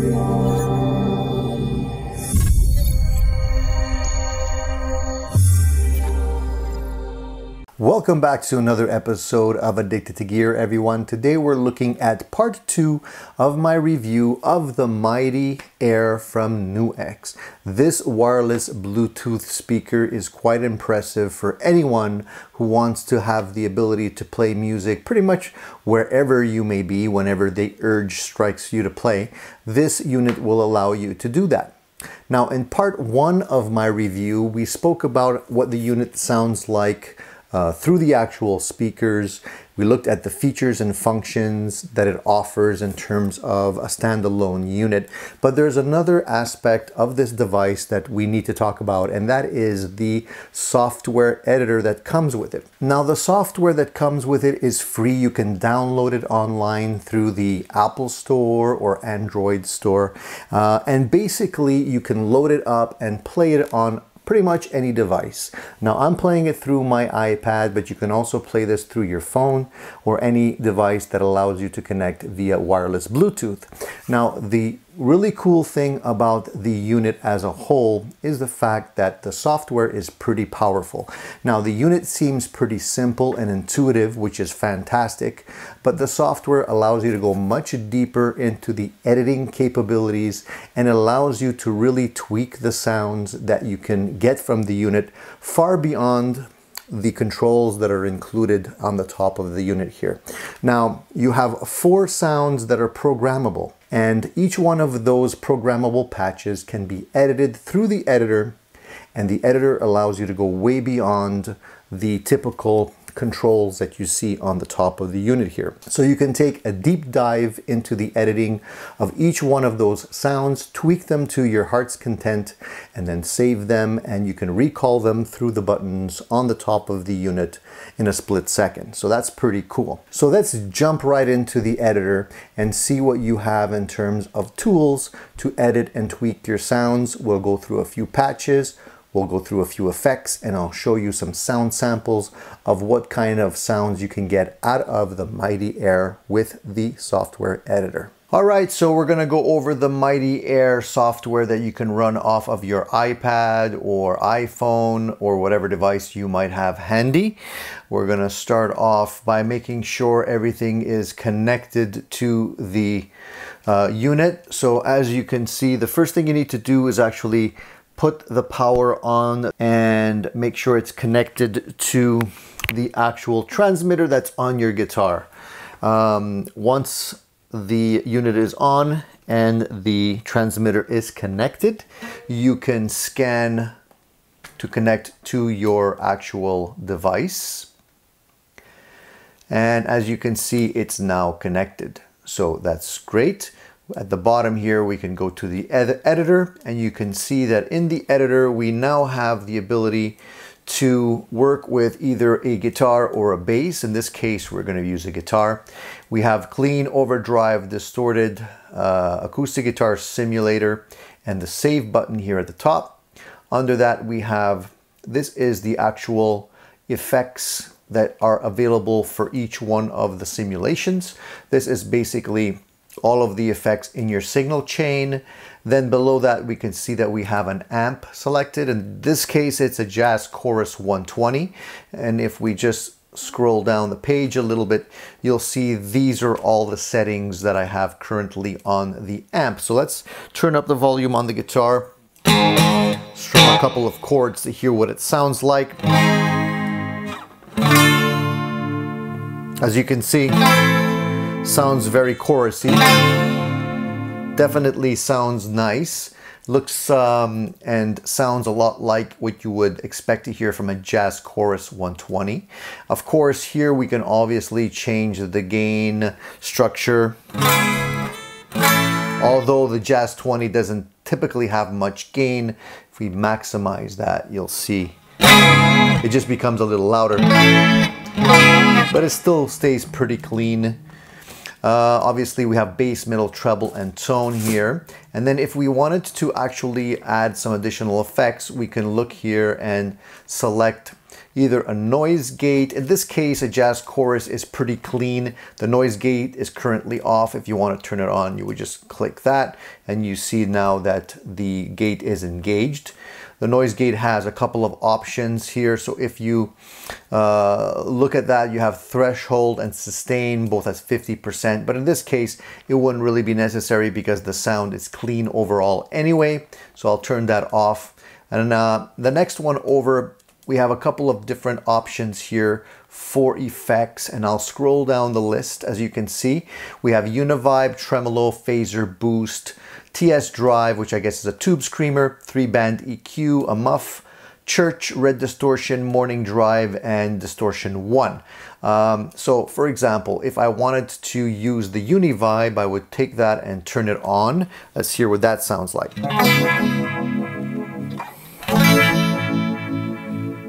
Senhor. Welcome back to another episode of Addicted to Gear, everyone. Today we're looking at part two of my review of the Mighty Air from NUX. This wireless Bluetooth speaker is quite impressive for anyone who wants to have the ability to play music pretty much wherever you may be, whenever the urge strikes you to play. This unit will allow you to do that. Now, in part one of my review, we spoke about what the unit sounds like uh, through the actual speakers. We looked at the features and functions that it offers in terms of a standalone unit. But there's another aspect of this device that we need to talk about, and that is the software editor that comes with it. Now, the software that comes with it is free. You can download it online through the Apple Store or Android Store. Uh, and basically, you can load it up and play it on pretty much any device. Now I'm playing it through my iPad, but you can also play this through your phone or any device that allows you to connect via wireless Bluetooth. Now the really cool thing about the unit as a whole is the fact that the software is pretty powerful. Now the unit seems pretty simple and intuitive, which is fantastic, but the software allows you to go much deeper into the editing capabilities and allows you to really tweak the sounds that you can get from the unit far beyond the controls that are included on the top of the unit here. Now, you have four sounds that are programmable, and each one of those programmable patches can be edited through the editor, and the editor allows you to go way beyond the typical controls that you see on the top of the unit here. So you can take a deep dive into the editing of each one of those sounds, tweak them to your heart's content, and then save them and you can recall them through the buttons on the top of the unit in a split second. So that's pretty cool. So let's jump right into the editor and see what you have in terms of tools to edit and tweak your sounds. We'll go through a few patches, We'll go through a few effects and I'll show you some sound samples of what kind of sounds you can get out of the Mighty Air with the software editor. All right, so we're gonna go over the Mighty Air software that you can run off of your iPad or iPhone or whatever device you might have handy. We're gonna start off by making sure everything is connected to the uh, unit. So as you can see, the first thing you need to do is actually put the power on and make sure it's connected to the actual transmitter that's on your guitar. Um, once the unit is on and the transmitter is connected, you can scan to connect to your actual device. And as you can see, it's now connected. So that's great. At the bottom here, we can go to the ed editor and you can see that in the editor, we now have the ability to work with either a guitar or a bass. In this case, we're gonna use a guitar. We have clean, overdrive, distorted, uh, acoustic guitar simulator, and the save button here at the top. Under that, we have, this is the actual effects that are available for each one of the simulations. This is basically all of the effects in your signal chain. Then below that, we can see that we have an amp selected. In this case, it's a Jazz Chorus 120. And if we just scroll down the page a little bit, you'll see these are all the settings that I have currently on the amp. So let's turn up the volume on the guitar, strum a couple of chords to hear what it sounds like. As you can see, Sounds very chorusy. Definitely sounds nice. Looks um, and sounds a lot like what you would expect to hear from a Jazz Chorus 120. Of course, here we can obviously change the gain structure. Although the Jazz 20 doesn't typically have much gain, if we maximize that, you'll see it just becomes a little louder. But it still stays pretty clean. Uh, obviously we have bass, middle, treble, and tone here. And then if we wanted to actually add some additional effects, we can look here and select either a noise gate. In this case, a jazz chorus is pretty clean. The noise gate is currently off. If you want to turn it on, you would just click that and you see now that the gate is engaged. The noise gate has a couple of options here. So if you uh, look at that, you have threshold and sustain both as 50%. But in this case, it wouldn't really be necessary because the sound is clean overall anyway. So I'll turn that off. And uh, the next one over, we have a couple of different options here for effects and I'll scroll down the list as you can see we have Univibe, Tremolo, Phaser, Boost, TS Drive, which I guess is a tube screamer, three band EQ, a muff, church, red distortion, morning drive, and distortion one. Um, so for example, if I wanted to use the Univibe, I would take that and turn it on. Let's hear what that sounds like.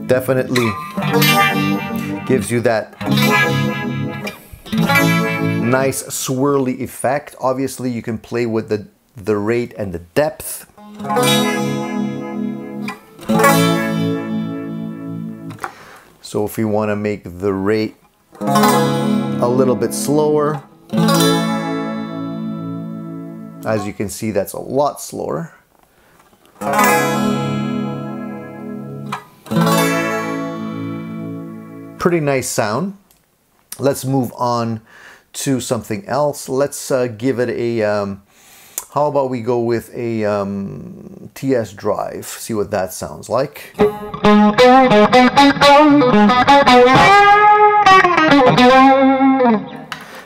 Definitely gives you that nice swirly effect. Obviously you can play with the the rate and the depth. So if we want to make the rate a little bit slower, as you can see, that's a lot slower. Pretty nice sound. Let's move on to something else. Let's uh, give it a um, how about we go with a um, TS drive, see what that sounds like.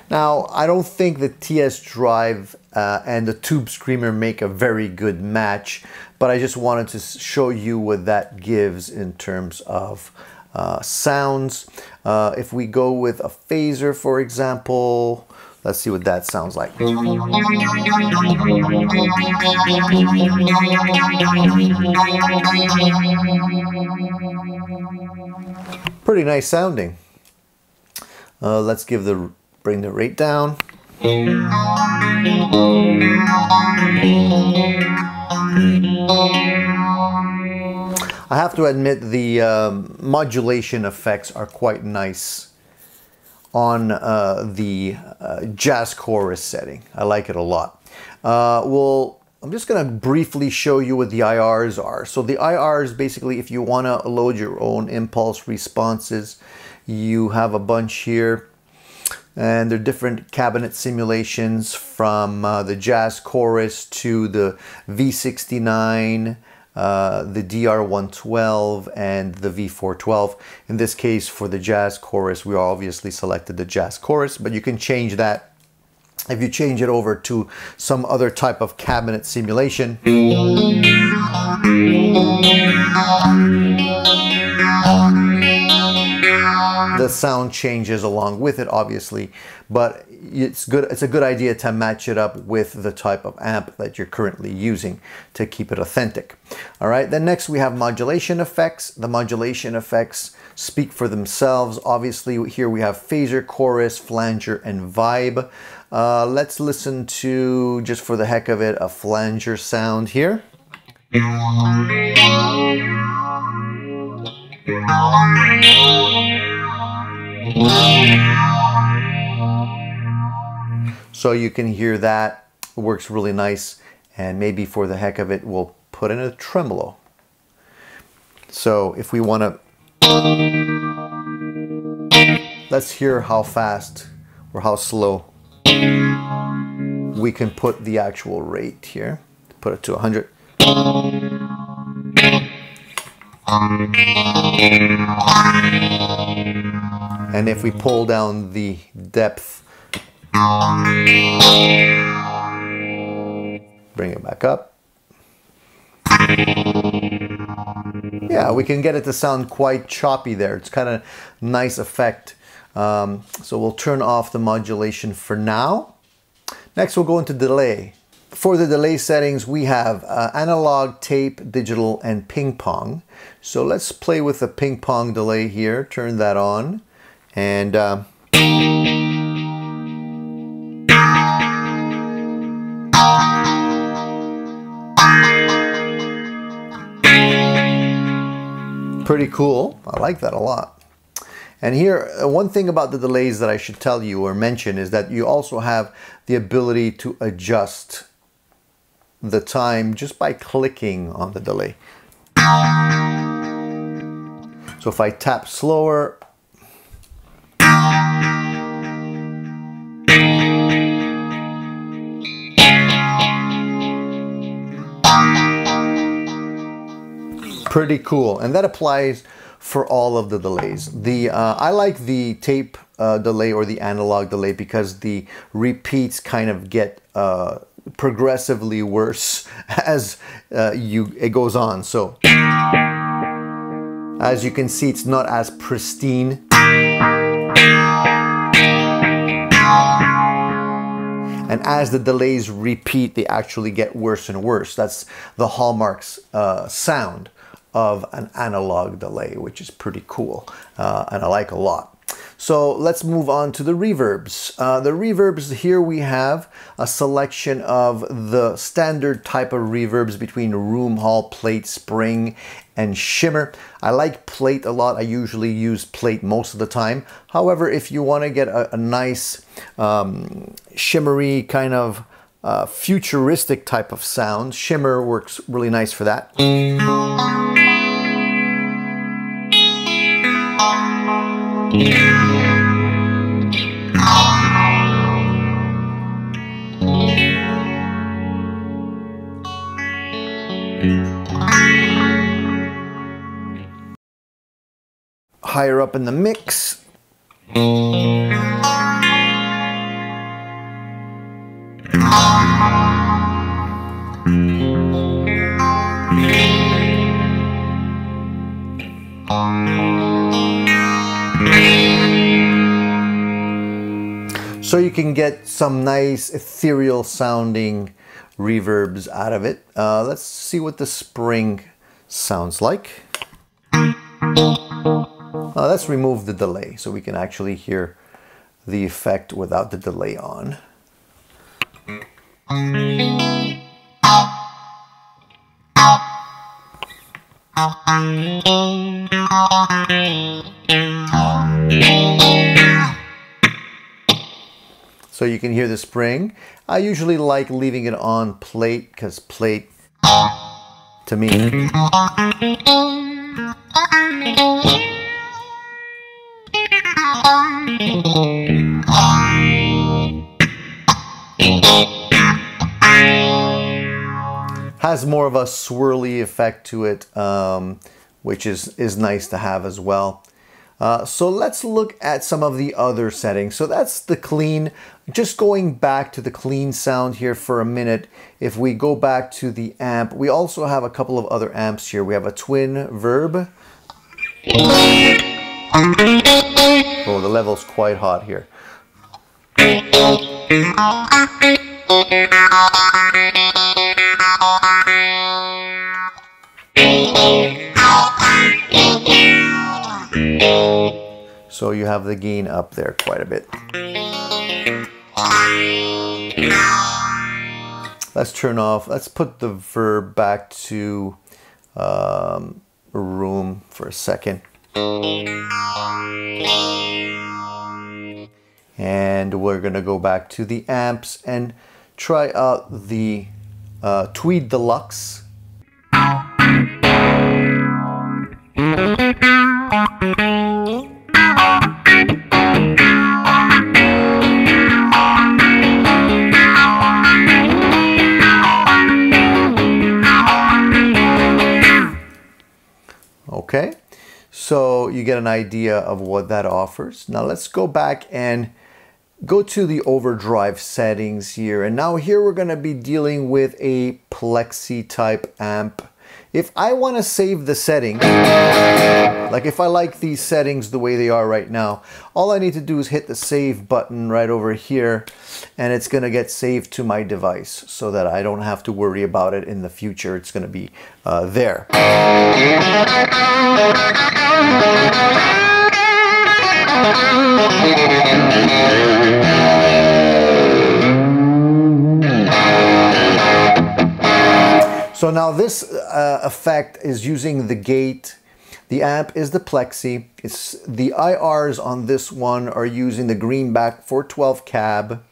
Now, I don't think the TS Drive uh, and the Tube Screamer make a very good match, but I just wanted to show you what that gives in terms of uh, sounds. Uh, if we go with a phaser, for example, Let's see what that sounds like. Pretty nice sounding. Uh, let's give the bring the rate down. I have to admit the um, modulation effects are quite nice on uh, the uh, jazz chorus setting. I like it a lot. Uh, well, I'm just going to briefly show you what the IRs are. So the IRs basically if you want to load your own impulse responses, you have a bunch here and they're different cabinet simulations from uh, the jazz chorus to the V69 uh, the DR112 and the V412. In this case, for the jazz chorus, we obviously selected the jazz chorus, but you can change that if you change it over to some other type of cabinet simulation. The sound changes along with it, obviously, but it's good. It's a good idea to match it up with the type of amp that you're currently using to keep it authentic. All right. Then next we have modulation effects. The modulation effects speak for themselves. Obviously, here we have phaser, chorus, flanger, and vibe. Uh, let's listen to just for the heck of it a flanger sound here. So you can hear that. It works really nice. And maybe for the heck of it, we'll put in a tremolo. So if we want to, let's hear how fast or how slow we can put the actual rate here. Put it to 100. And if we pull down the depth Bring it back up. Yeah, we can get it to sound quite choppy there. It's kind of nice effect. Um, so we'll turn off the modulation for now. Next, we'll go into delay. For the delay settings, we have uh, analog, tape, digital, and ping pong. So let's play with the ping pong delay here. Turn that on. And uh, Pretty cool. I like that a lot. And here, uh, one thing about the delays that I should tell you or mention is that you also have the ability to adjust the time just by clicking on the delay. So if I tap slower, pretty cool. And that applies for all of the delays. The uh, I like the tape uh, delay or the analog delay because the repeats kind of get uh, progressively worse as uh, you it goes on. So as you can see, it's not as pristine. And as the delays repeat, they actually get worse and worse. That's the Hallmark's uh, sound of an analog delay, which is pretty cool uh, and I like a lot. So let's move on to the reverbs. Uh, the reverbs, here we have a selection of the standard type of reverbs between room hall, plate, spring, and shimmer. I like plate a lot. I usually use plate most of the time. However, if you want to get a, a nice um, shimmery kind of uh, futuristic type of sound, shimmer works really nice for that. Higher up in the mix. So you can get some nice ethereal sounding reverbs out of it. Uh, let's see what the spring sounds like. Uh, let's remove the delay so we can actually hear the effect without the delay on. So you can hear the spring. I usually like leaving it on plate because plate to me has more of a swirly effect to it, um, which is, is nice to have as well. Uh, so let's look at some of the other settings. So that's the clean. Just going back to the clean sound here for a minute. If we go back to the amp, we also have a couple of other amps here. We have a twin verb. Oh, the level's quite hot here. So you have the gain up there quite a bit. Let's turn off, let's put the verb back to um, room for a second. And we're gonna go back to the amps and try out the uh, Tweed Deluxe. You get an idea of what that offers. Now let's go back and go to the overdrive settings here. And now here we're gonna be dealing with a Plexi type amp. If I wanna save the settings, like if I like these settings the way they are right now, all I need to do is hit the save button right over here and it's gonna get saved to my device so that I don't have to worry about it in the future. It's gonna be uh, there. Now this uh, effect is using the gate The amp is the Plexi. It's the IRs on this one are using the Greenback 412 cab.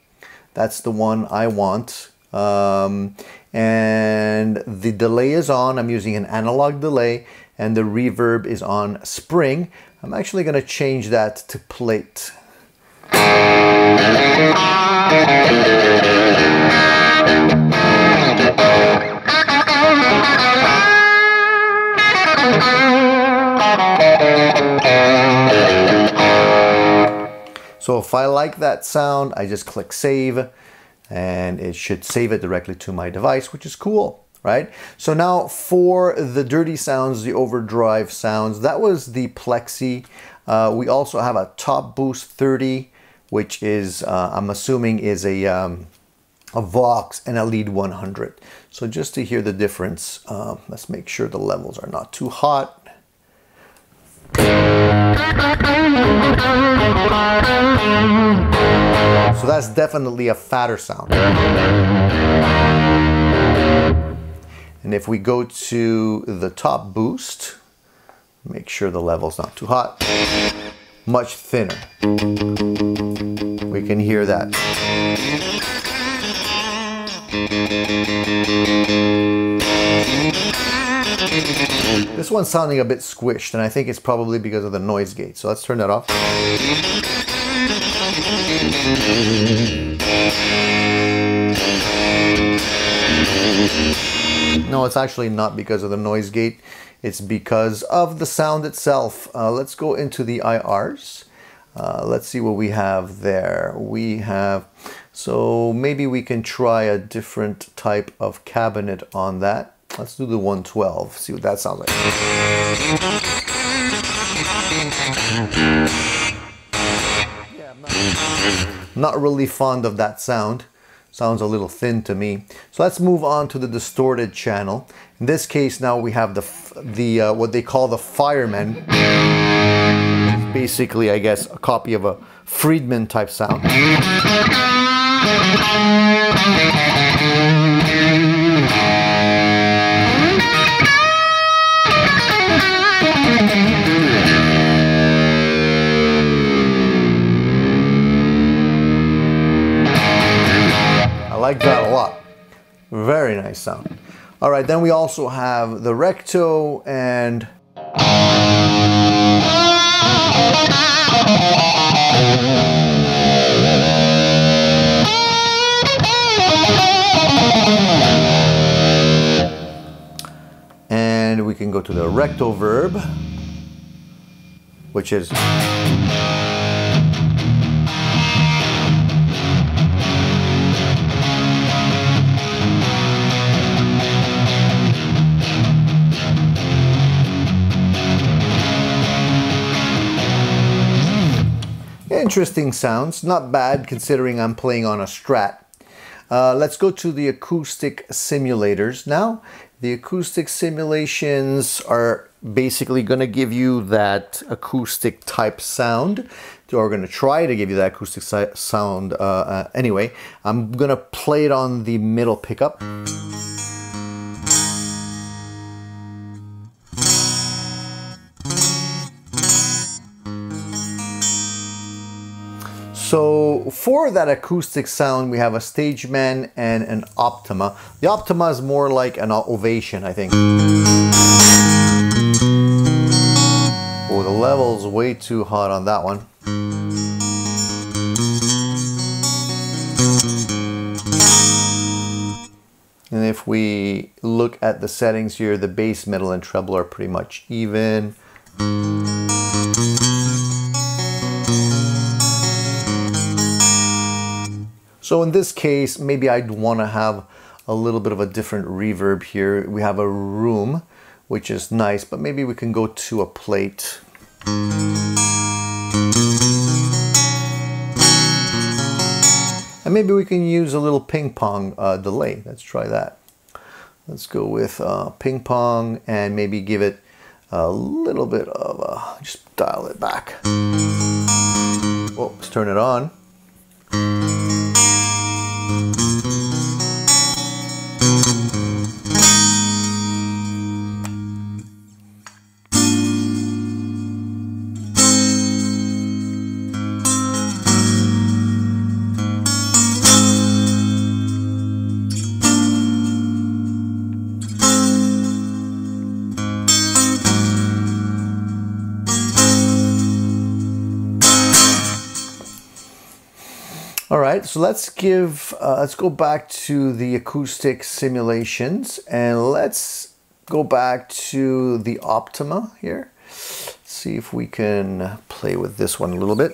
That's the one I want. Um, and the delay is on. I'm using an analog delay and the reverb is on spring. I'm actually going to change that to plate. So if I like that sound, I just click save and it should save it directly to my device, which is cool, right? So now for the dirty sounds, the overdrive sounds, that was the Plexi. Uh, we also have a Top Boost 30, which is, uh, I'm assuming is a, um, a Vox and a Lead 100. So just to hear the difference, uh, let's make sure the levels are not too hot. So that's definitely a fatter sound. And if we go to the top boost, make sure the level's not too hot, much thinner. We can hear that. This one's sounding a bit squished and I think it's probably because of the noise gate. So let's turn that off. No, it's actually not because of the noise gate. It's because of the sound itself. Uh, let's go into the IRs. Uh, let's see what we have there. We have, so maybe we can try a different type of cabinet on that. Let's do the 112, see what that sounds like. Not, not really fond of that sound. Sounds a little thin to me. So let's move on to the distorted channel. In this case now we have the, the uh, what they call the Fireman. Basically, I guess, a copy of a Friedman type sound. Like that a lot. Very nice sound. All right, then we also have the Recto and can go to the recto verb, which is Interesting sounds, not bad considering I'm playing on a Strat. Uh, let's go to the acoustic simulators now. The acoustic simulations are basically going to give you that acoustic type sound or going to try to give you that acoustic sound uh, uh, anyway. I'm going to play it on the middle pickup. So for that acoustic sound, we have a Stageman and an Optima. The Optima is more like an ovation, I think. Oh, the level's way too hot on that one. And if we look at the settings here, the bass, middle, and treble are pretty much even. So in this case, maybe I'd want to have a little bit of a different reverb here. We have a room, which is nice, but maybe we can go to a plate. And maybe we can use a little ping pong uh, delay. Let's try that. Let's go with uh, ping pong and maybe give it a little bit of a, just dial it back. Well, let's turn it on. Right, so let's give, uh, let's go back to the acoustic simulations and let's go back to the Optima here. see if we can play with this one a little bit.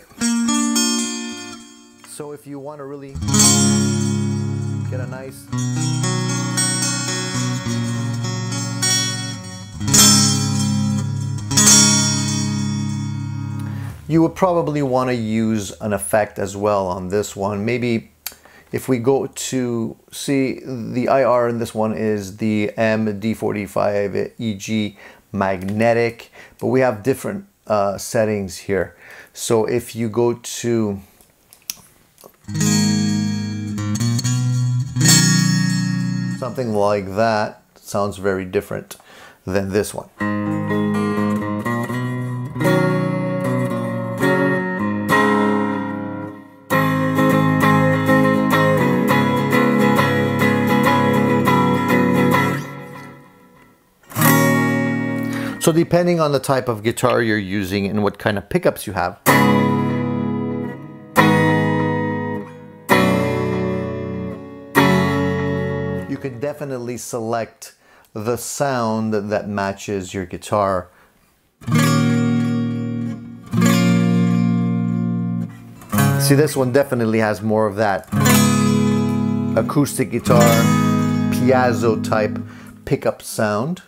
So if you want to really get a nice You would probably want to use an effect as well on this one. Maybe if we go to see the IR in this one is the MD45EG magnetic, but we have different uh, settings here. So if you go to something like that, sounds very different than this one. So depending on the type of guitar you're using and what kind of pickups you have, you can definitely select the sound that matches your guitar. See, this one definitely has more of that acoustic guitar, piezo type pickup sound.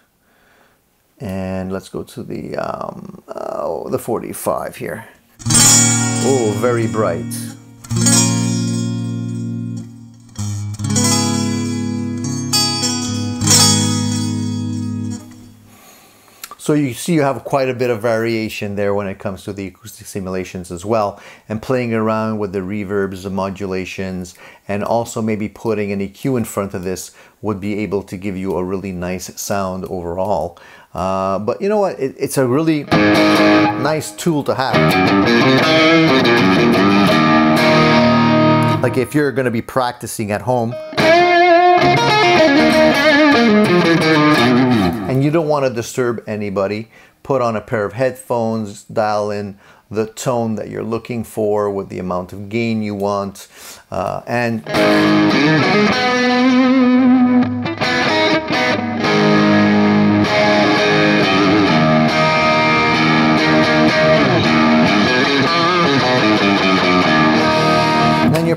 And let's go to the, um, oh, the 45 here. Oh, very bright. So you see you have quite a bit of variation there when it comes to the acoustic simulations as well and playing around with the reverbs, the modulations and also maybe putting an EQ in front of this would be able to give you a really nice sound overall. Uh, but you know what, it, it's a really nice tool to have. Like if you're going to be practicing at home and you don't want to disturb anybody, put on a pair of headphones, dial in the tone that you're looking for with the amount of gain you want, uh, and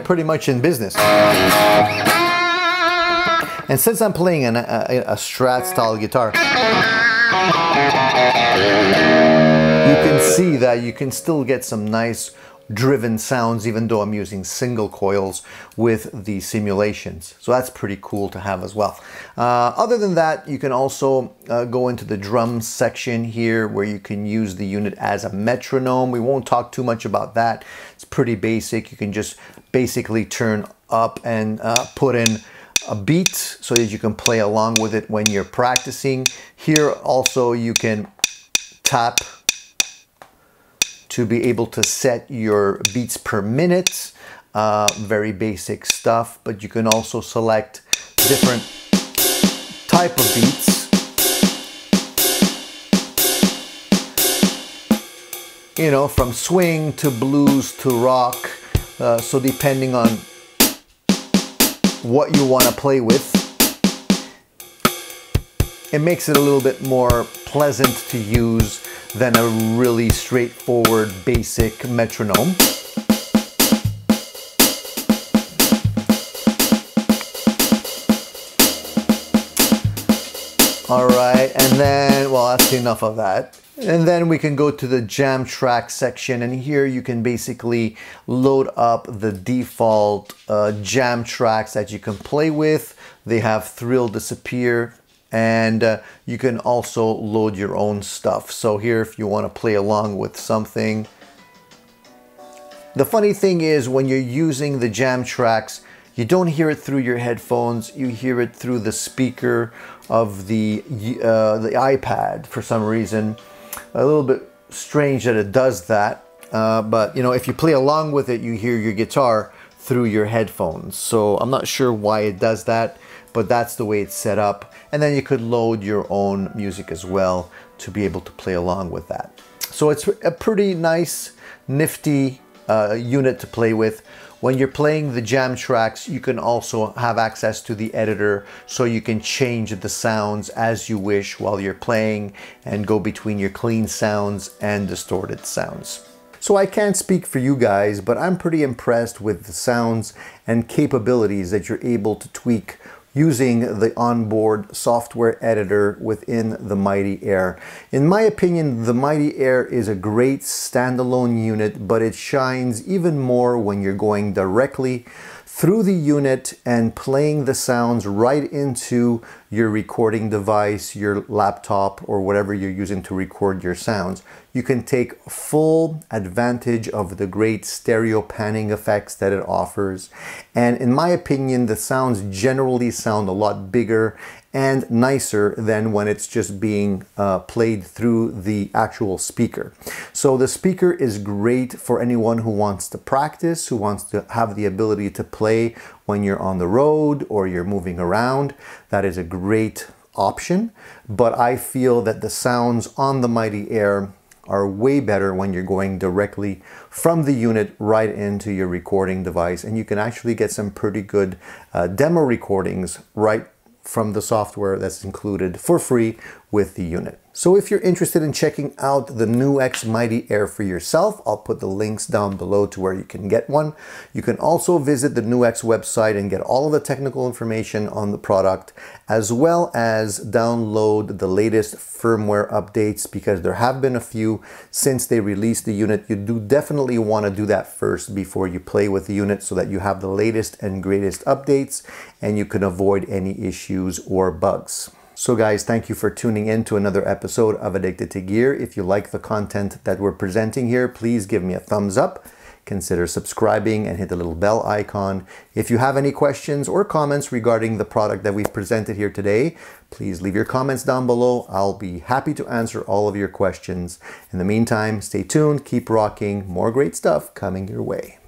pretty much in business. And since I'm playing an, uh, a, a Strat style guitar, you can see that you can still get some nice driven sounds even though I'm using single coils with the simulations. So that's pretty cool to have as well. Uh, other than that, you can also uh, go into the drum section here where you can use the unit as a metronome. We won't talk too much about that. It's pretty basic. You can just basically turn up and uh, put in a beat so that you can play along with it when you're practicing. Here also you can tap to be able to set your beats per minute. Uh, very basic stuff, but you can also select different type of beats. You know, from swing to blues to rock. Uh, so depending on what you want to play with. It makes it a little bit more pleasant to use than a really straightforward basic metronome. All right, and then, well, that's enough of that. And then we can go to the jam track section and here you can basically load up the default uh, jam tracks that you can play with. They have Thrill Disappear and uh, you can also load your own stuff. So here if you want to play along with something. The funny thing is when you're using the jam tracks, you don't hear it through your headphones, you hear it through the speaker of the, uh, the iPad for some reason a little bit strange that it does that. Uh, but you know, if you play along with it, you hear your guitar through your headphones. So I'm not sure why it does that, but that's the way it's set up. And then you could load your own music as well to be able to play along with that. So it's a pretty nice, nifty uh, unit to play with. When you're playing the jam tracks, you can also have access to the editor so you can change the sounds as you wish while you're playing and go between your clean sounds and distorted sounds. So I can't speak for you guys, but I'm pretty impressed with the sounds and capabilities that you're able to tweak using the onboard software editor within the Mighty Air. In my opinion, the Mighty Air is a great standalone unit, but it shines even more when you're going directly through the unit and playing the sounds right into your recording device, your laptop, or whatever you're using to record your sounds. You can take full advantage of the great stereo panning effects that it offers. And in my opinion, the sounds generally sound a lot bigger and nicer than when it's just being uh, played through the actual speaker. So the speaker is great for anyone who wants to practice, who wants to have the ability to play when you're on the road or you're moving around. That is a great option, but I feel that the sounds on the Mighty Air are way better when you're going directly from the unit right into your recording device and you can actually get some pretty good uh, demo recordings right from the software that's included for free with the unit. So if you're interested in checking out the NUX Mighty Air for yourself, I'll put the links down below to where you can get one. You can also visit the NUX website and get all of the technical information on the product, as well as download the latest firmware updates because there have been a few since they released the unit. You do definitely want to do that first before you play with the unit so that you have the latest and greatest updates and you can avoid any issues or bugs. So guys, thank you for tuning in to another episode of Addicted to Gear. If you like the content that we're presenting here, please give me a thumbs up. Consider subscribing and hit the little bell icon. If you have any questions or comments regarding the product that we've presented here today, please leave your comments down below. I'll be happy to answer all of your questions. In the meantime, stay tuned, keep rocking, more great stuff coming your way.